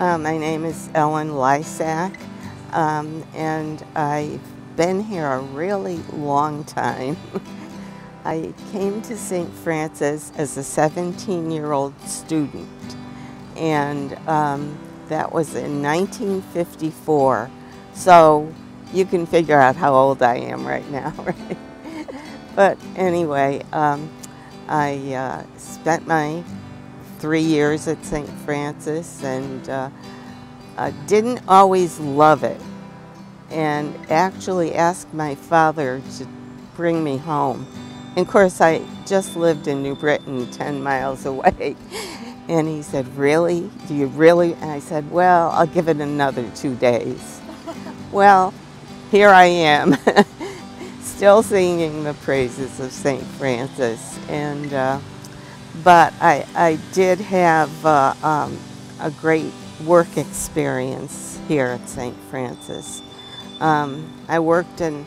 Uh, my name is Ellen Lysak, um, and I've been here a really long time. I came to St. Francis as a 17 year old student, and um, that was in 1954. So you can figure out how old I am right now, right? but anyway, um, I uh, spent my three years at St. Francis and uh, uh, didn't always love it and actually asked my father to bring me home. And of course, I just lived in New Britain, 10 miles away. And he said, Really? Do you really? And I said, Well, I'll give it another two days. well, here I am, still singing the praises of St. Francis. And, uh, but I, I did have uh, um, a great work experience here at St. Francis. Um, I worked in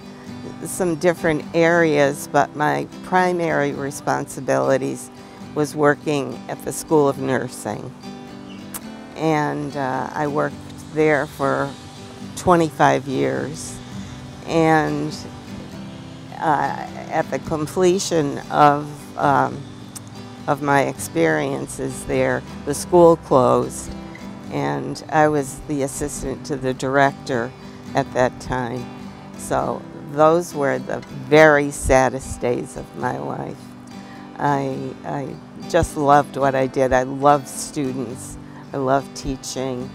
some different areas, but my primary responsibilities was working at the School of Nursing. And uh, I worked there for 25 years. And uh, at the completion of, um, of my experiences there, the school closed. And I was the assistant to the director at that time. So those were the very saddest days of my life. I, I just loved what I did. I loved students. I loved teaching.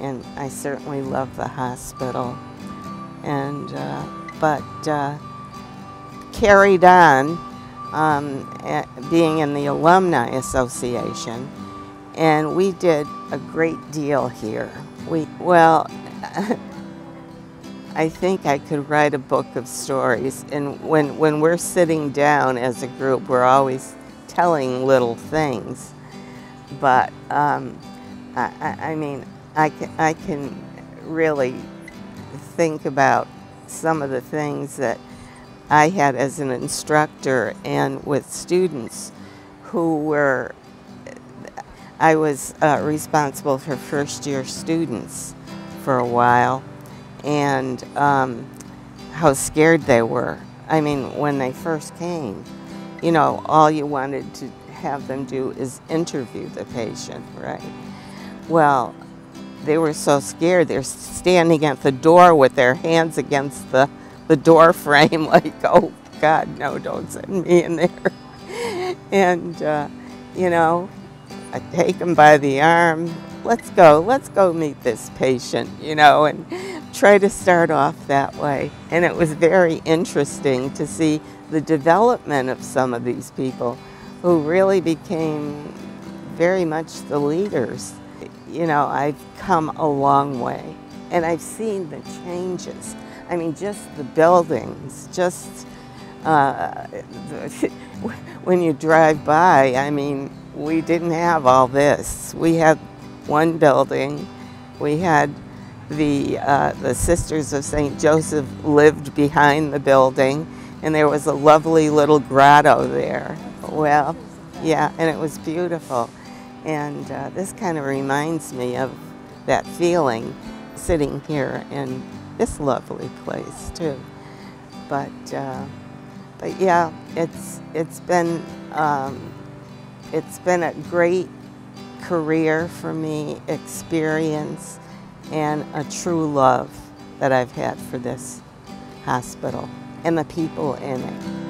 And I certainly loved the hospital. And, uh, but uh, carried on um, being in the Alumni Association. And we did a great deal here. We, well, I think I could write a book of stories. And when, when we're sitting down as a group, we're always telling little things. But um, I, I, mean, I can, I can really think about some of the things that I had as an instructor and with students who were, I was uh, responsible for first year students for a while and um, how scared they were. I mean, when they first came, you know, all you wanted to have them do is interview the patient, right? Well, they were so scared, they're standing at the door with their hands against the, the door frame, like, oh God, no, don't send me in there. and, uh, you know, I take him by the arm, let's go, let's go meet this patient, you know, and try to start off that way. And it was very interesting to see the development of some of these people who really became very much the leaders. You know, I've come a long way and I've seen the changes. I mean, just the buildings, just uh, when you drive by, I mean, we didn't have all this. We had one building, we had the, uh, the Sisters of St. Joseph lived behind the building, and there was a lovely little grotto there. Well, yeah, and it was beautiful. And uh, this kind of reminds me of that feeling sitting here in this lovely place too. But uh, but yeah, it's it's been um, it's been a great career for me, experience and a true love that I've had for this hospital and the people in it.